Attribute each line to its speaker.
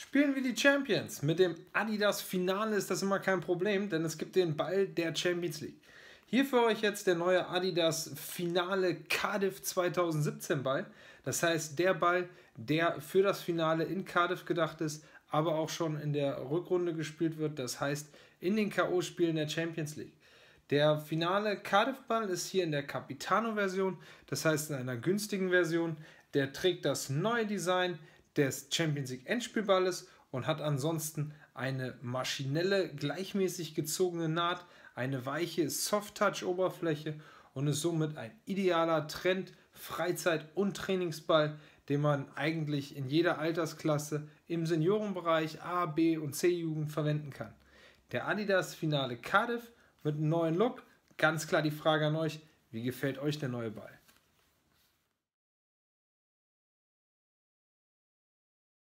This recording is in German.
Speaker 1: Spielen wir die Champions. Mit dem Adidas Finale ist das immer kein Problem, denn es gibt den Ball der Champions League. Hier für euch jetzt der neue Adidas Finale Cardiff 2017 Ball. Das heißt, der Ball, der für das Finale in Cardiff gedacht ist, aber auch schon in der Rückrunde gespielt wird. Das heißt, in den K.O.-Spielen der Champions League. Der finale Cardiff-Ball ist hier in der Capitano-Version, das heißt in einer günstigen Version. Der trägt das neue Design, des Champions League Endspielballes und hat ansonsten eine maschinelle, gleichmäßig gezogene Naht, eine weiche Soft-Touch-Oberfläche und ist somit ein idealer Trend-, Freizeit- und Trainingsball, den man eigentlich in jeder Altersklasse im Seniorenbereich A, B und C-Jugend verwenden kann. Der Adidas Finale Cardiff mit einem neuen Look. Ganz klar die Frage an euch, wie gefällt euch der neue Ball?